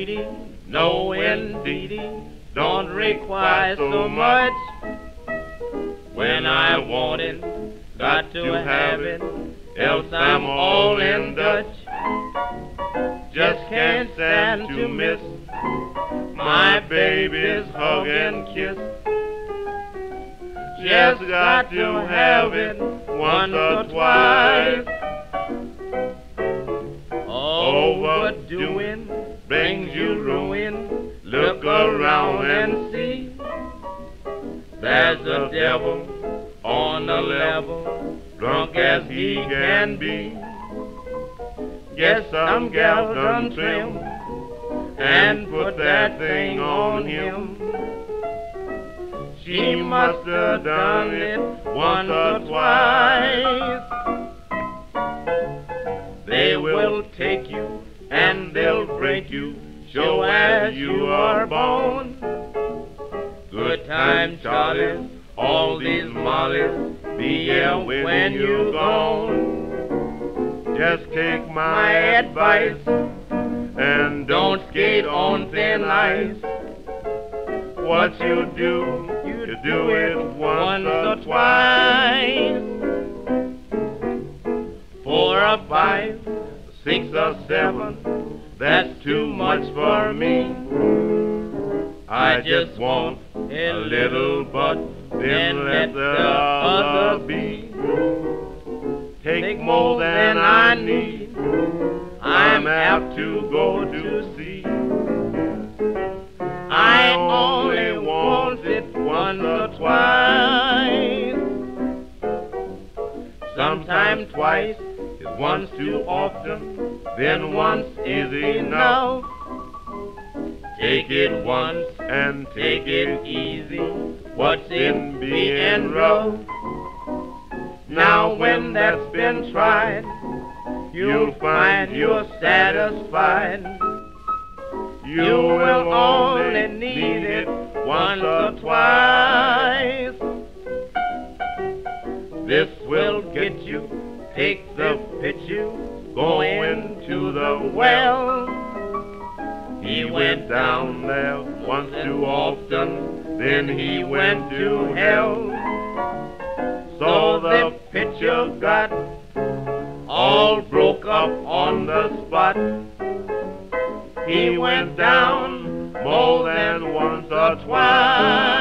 No, indeedy, don't require so much. When I want it, got to have it, else I'm all in Dutch. Just can't stand to miss my baby's hug and kiss. Just got to have it once or twice. Brings you ruin. Look around and see. There's a devil on the level, drunk as he can be. Guess some gal done trim and put that thing on him. She must have done it once or twice. They will take you and they'll break you, show as you are born. Good time, Charlie, all these mollies be here when you're gone. Just take my advice and don't skate on thin ice. What you do, you do it once or twice. Four or five, six or seven, that's too much for me. I just want a little, but then let the other be. Take more than I need. I'm apt to go to sea. I only want it once or twice. Sometime twice once too often, then once is enough. Take it once and take it easy. What's in being rough? Now when that's been tried, you'll find you're satisfied. You will only need it once or twice. This will get you, take the pitch you, go into the well. He went down there once too often, then he went to hell. So the pitcher got all broke up on the spot. He went down more than once or twice.